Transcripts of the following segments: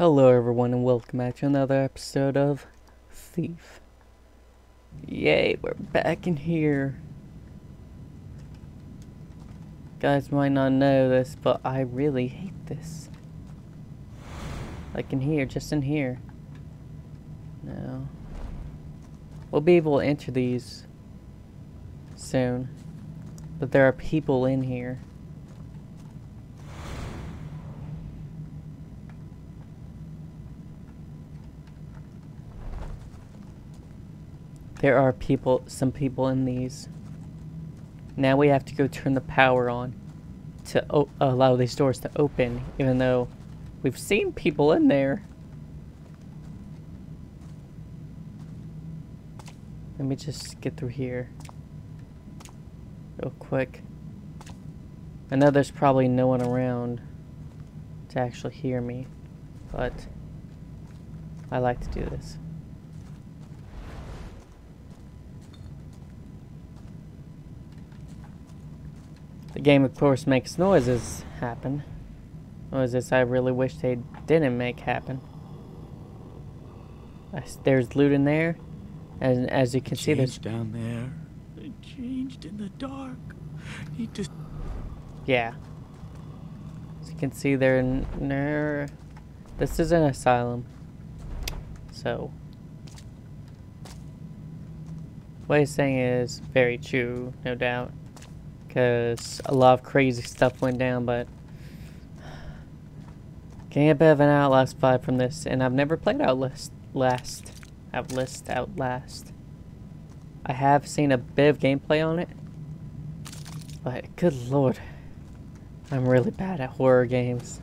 Hello everyone and welcome back to another episode of Thief. Yay, we're back in here. Guys might not know this, but I really hate this. Like in here, just in here. No. We'll be able to enter these soon. But there are people in here. There are people, some people in these. Now we have to go turn the power on to allow these doors to open, even though we've seen people in there. Let me just get through here real quick. I know there's probably no one around to actually hear me, but I like to do this. The game, of course, makes noises happen. Noises I really wish they didn't make happen. There's loot in there. And as you can see, there's... down there. It changed in the dark. Need to... Yeah. As you can see, there... there this is an asylum. So... What he's saying is very true, no doubt because a lot of crazy stuff went down, but a bit of an Outlast vibe from this, and I've never played Outlast, last, Outlast, Outlast. I have seen a bit of gameplay on it, but good lord, I'm really bad at horror games.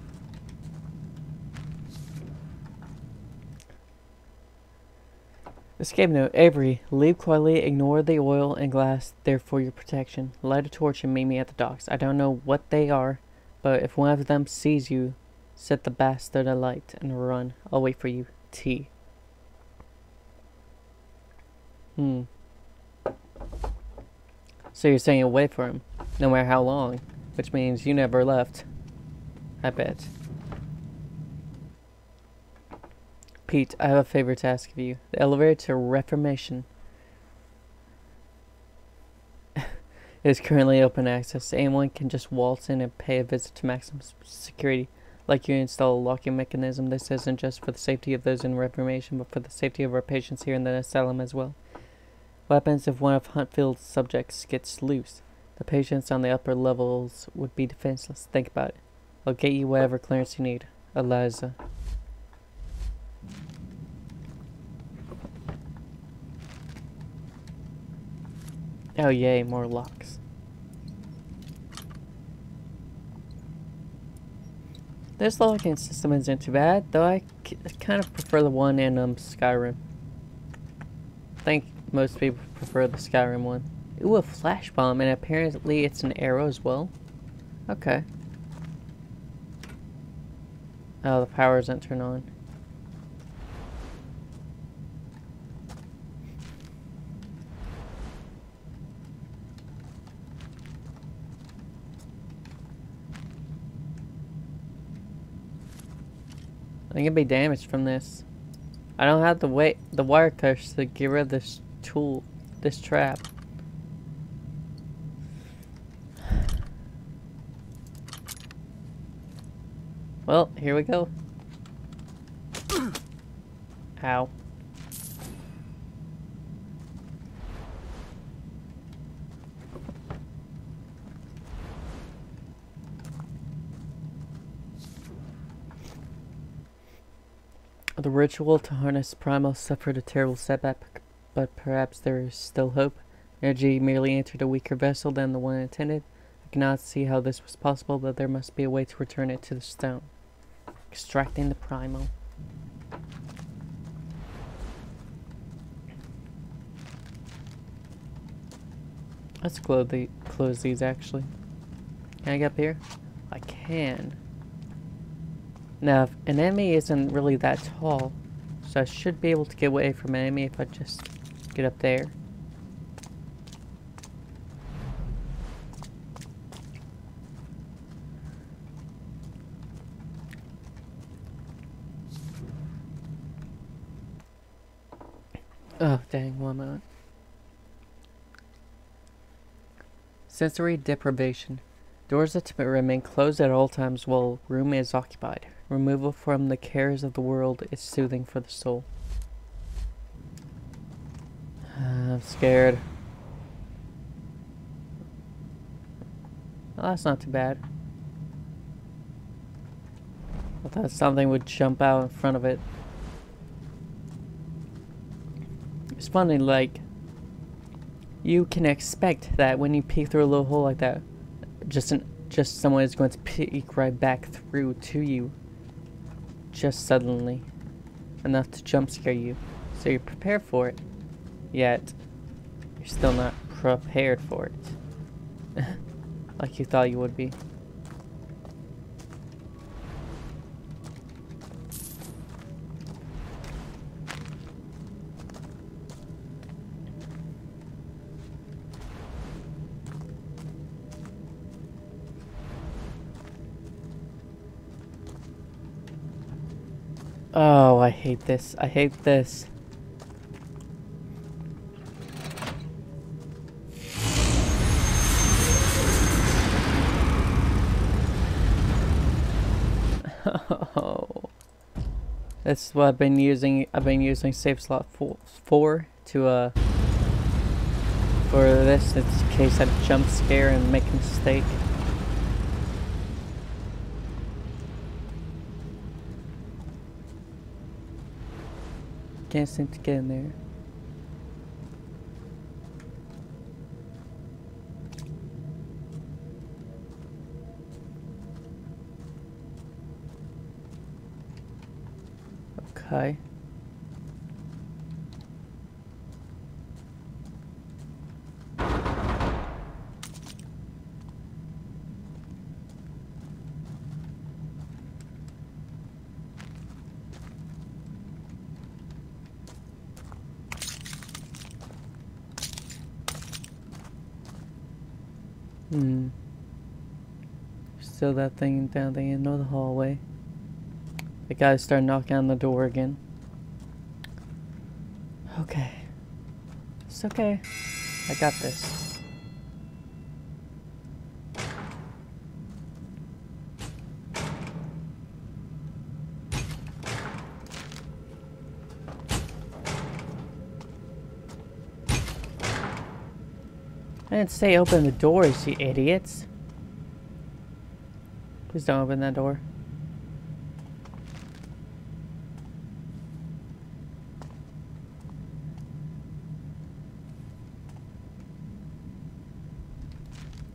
Escape note. Avery, leave quietly, ignore the oil and glass there for your protection. Light a torch and meet me at the docks. I don't know what they are, but if one of them sees you, set the bastard alight and run. I'll wait for you. T. Hmm. So you're saying you'll wait for him, no matter how long, which means you never left. I bet. Pete, I have a favor to ask of you. The elevator to Reformation is currently open access. Anyone can just waltz in and pay a visit to maximum security. Like you install a locking mechanism, this isn't just for the safety of those in Reformation, but for the safety of our patients here in the asylum as well. What happens if one of Huntfield's subjects gets loose? The patients on the upper levels would be defenseless. Think about it. I'll get you whatever clearance you need. Eliza. Oh yay, more locks. This locking system isn't too bad, though I kind of prefer the one in um, Skyrim. I think most people prefer the Skyrim one. Ooh, a flash bomb, and apparently it's an arrow as well. Okay. Oh, the power isn't turned on. I can be damaged from this. I don't have the weight, the wire cutters to get rid of this tool, this trap. Well, here we go. Ow. The ritual to harness Primal suffered a terrible setback, but perhaps there is still hope. Energy merely entered a weaker vessel than the one intended. I cannot see how this was possible, but there must be a way to return it to the stone. Extracting the Primal. Let's close, the, close these actually. Can I get up here? I can. Now, an enemy isn't really that tall, so I should be able to get away from an enemy if I just get up there. Oh, dang, one moment. Sensory deprivation. Doors of the room remain closed at all times while room is occupied. Removal from the cares of the world is soothing for the soul. Ah, I'm scared. Well, that's not too bad. I thought something would jump out in front of it. It's funny, like, you can expect that when you peek through a little hole like that, just an, just someone is going to peek right back through to you. Just suddenly. Enough to jump scare you. So you're prepared for it. Yet, you're still not prepared for it. like you thought you would be. Oh, I hate this. I hate this. Oh. This is what I've been using. I've been using save slot four, four to uh for this. In case I jump scare and make a mistake. Can't seem to get in there. Okay. Hmm. Still that thing down the end of the hallway. The guys start knocking on the door again. Okay. It's okay. I got this. I didn't say open the doors, you idiots. Please don't open that door.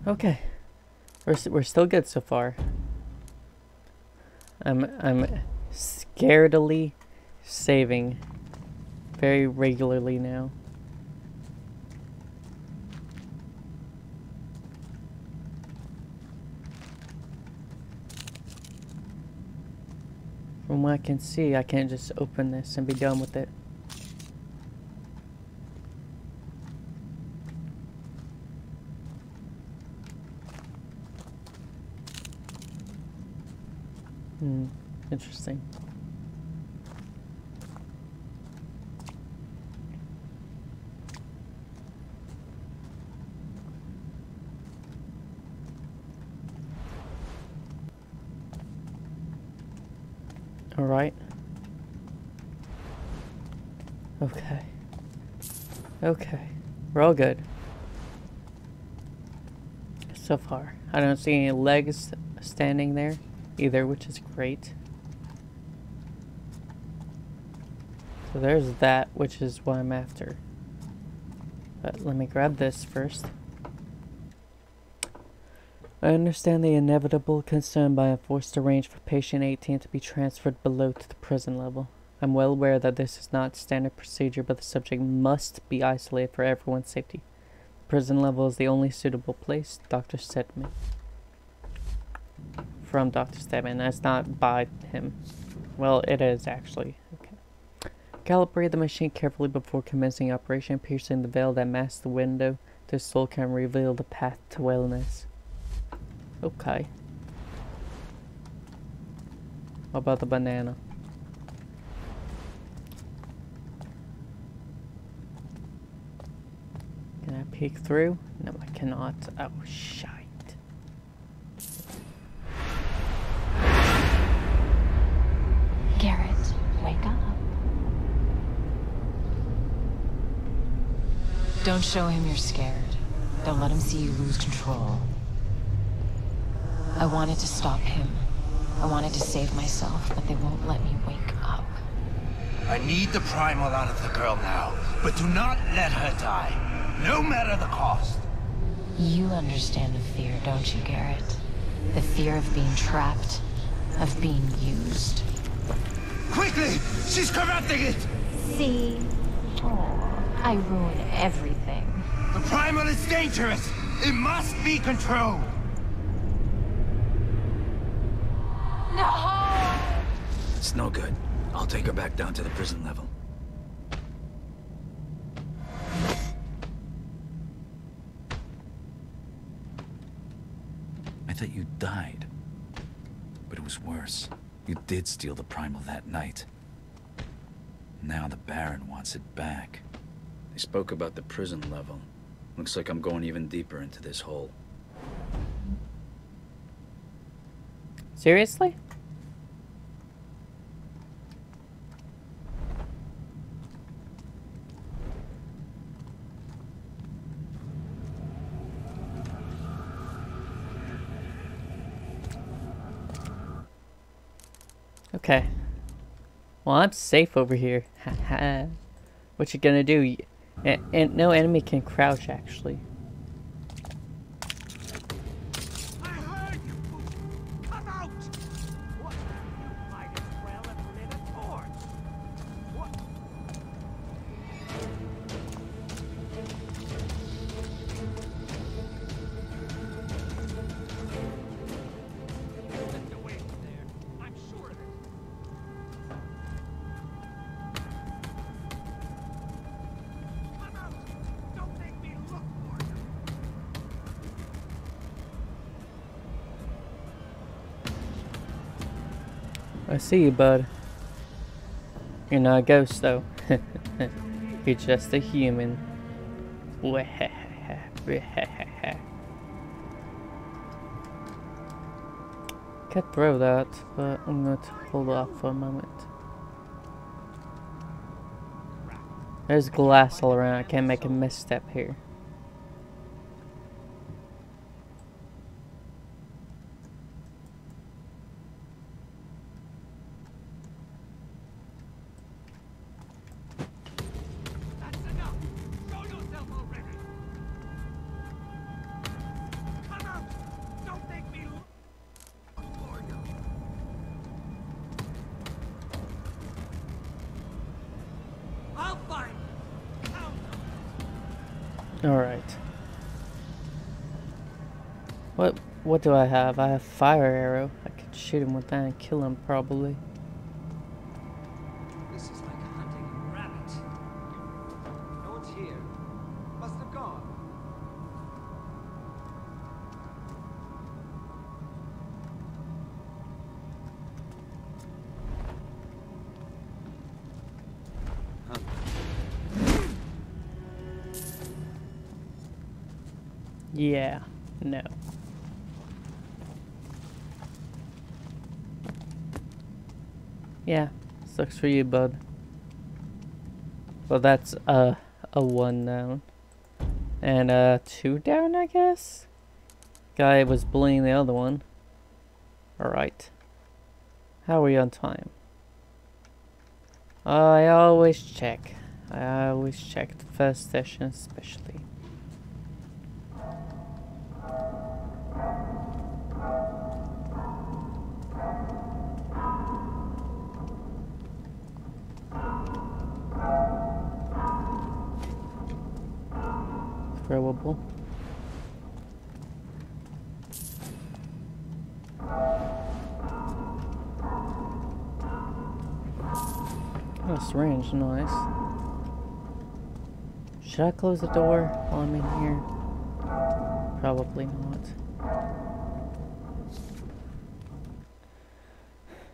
Okay. We're, we're still good so far. I'm, I'm scaredly saving very regularly now. From what I can see, I can't just open this and be done with it. Hmm, interesting. All right. Okay. Okay. We're all good. So far. I don't see any legs standing there either, which is great. So there's that, which is what I'm after. But let me grab this first. I understand the inevitable concern by enforced arrange for patient 18 to be transferred below to the prison level. I'm well aware that this is not standard procedure, but the subject must be isolated for everyone's safety. The prison level is the only suitable place, Dr. Stedman. From Dr. Stedman, that's not by him. Well, it is actually. Okay. Calibrate the machine carefully before commencing operation, piercing the veil that masks the window. This soul can reveal the path to wellness. Okay. What about the banana? Peek through? No, I cannot. Oh, shite. Garrett, wake up. Don't show him you're scared. Don't let him see you lose control. I wanted to stop him. I wanted to save myself, but they won't let me wake up. I need the primal out of the girl now, but do not let her die, no matter the cost. You understand the fear, don't you, Garrett? The fear of being trapped, of being used. Quickly! She's corrupting it! See? Oh, I ruin everything. The primal is dangerous! It must be controlled! No! It's no good. I'll take her back down to the prison level. I thought you died. But it was worse. You did steal the primal that night. Now the Baron wants it back. They spoke about the prison level. Looks like I'm going even deeper into this hole. Seriously? Okay. Well, I'm safe over here. What you gonna do? And, and no enemy can crouch, actually. I see you, bud. You're not a ghost, though. You're just a human. Could throw that, but I'm going to hold off for a moment. There's glass all around. I can't make a misstep here. What do I have? I have fire arrow. I could shoot him with that and kill him probably. This is like a hunting a rabbit. No one's here. Must have gone. Yeah. No. Yeah. Sucks for you, bud. Well, that's uh, a one down. And uh, two down, I guess? Guy was bullying the other one. Alright. How are we on time? I always check. I always check the first session especially. Syringe, nice. Should I close the door while I'm in here? Probably not.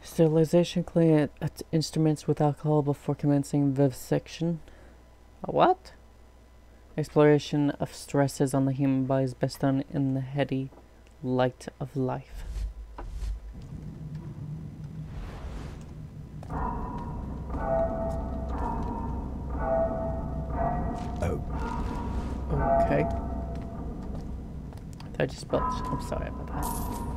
Sterilization clean instruments with alcohol before commencing vivisection. What? Exploration of stresses on the human body is best done in the heady light of life. Okay. I just spelled. I'm sorry about that.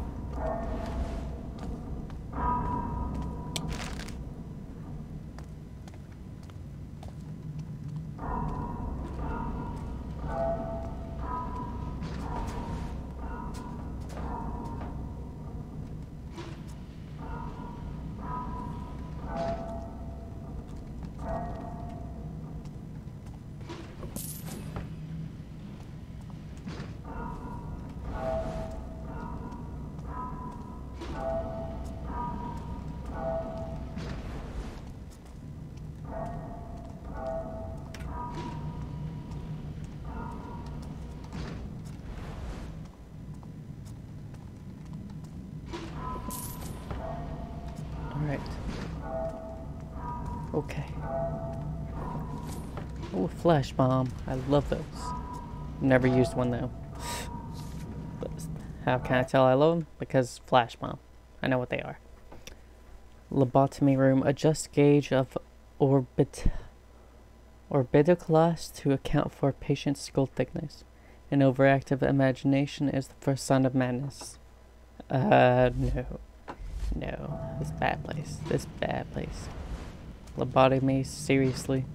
Alright. Okay. Oh, flash bomb. I love those. Never used one though. But how can I tell I love them? Because flash bomb. I know what they are. Lobotomy room. Adjust gauge of orbit orbitoclast to account for patient's skull thickness. An overactive imagination is the first sign of madness. Uh, no. No, this bad place. This bad place. Lobotomy, seriously.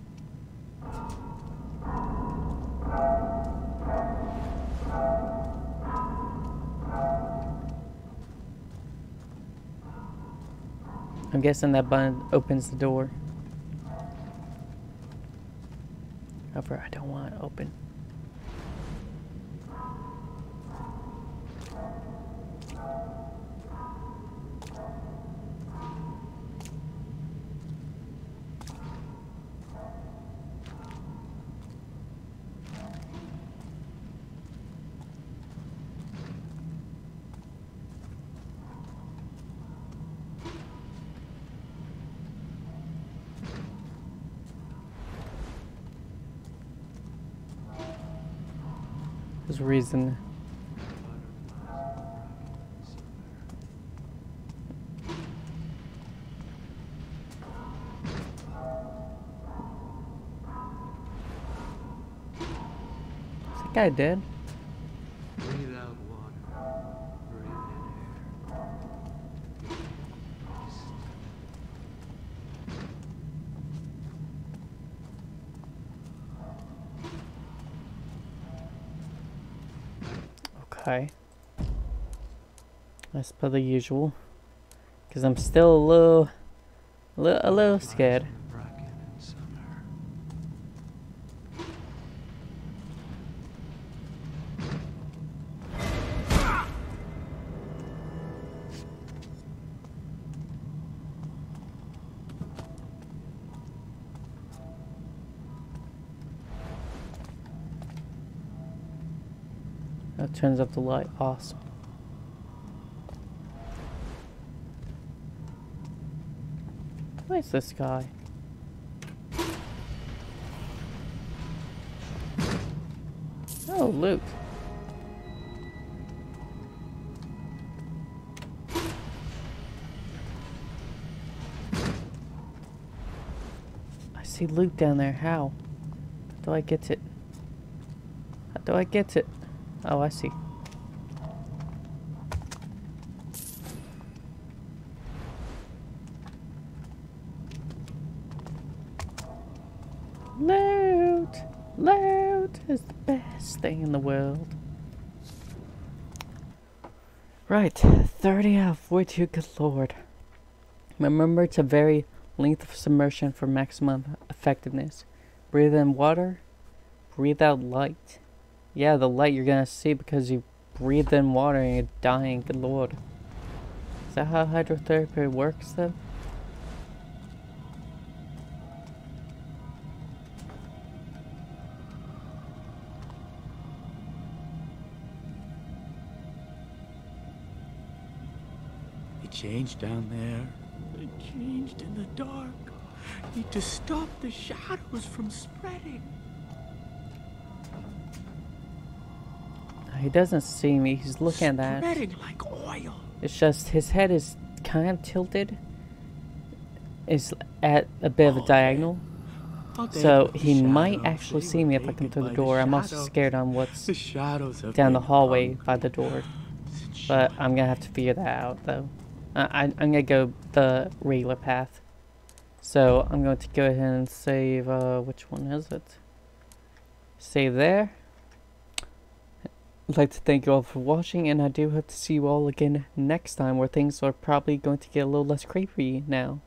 I'm guessing that button opens the door. However, I don't want it open. There's reason. Guy dead? That's per the usual. Because I'm still a little, a little, a little scared. Rise from the bracken in summer. That turns up the light. Awesome. Where's this guy? Oh, loot. I see loot down there. How? How do I get it? How do I get it? Oh, I see. Thing in the world. Right, 30 out of 42, good lord. Remember to vary length of submersion for maximum effectiveness. Breathe in water, breathe out light. Yeah, the light you're gonna see because you breathe in water and you're dying. Good lord. Is that how hydrotherapy works then? Changed down there. It changed in the dark. Need to stop the shadows from spreading. He doesn't see me. He's looking at that. Spreading like oil. It's just his head is kind of tilted. Is at a bit of a oh, diagonal. So he might actually see me if I come through the by door. I'm also scared on what's The down the hallway hungry by the door. But I'm gonna have to figure that out though. I, I, I'm gonna go the regular path. So I'm going to go ahead and save, uh, which one is it? Save there. I'd like to thank you all for watching, and I do hope to see you all again next time, where things are probably going to get a little less creepy now.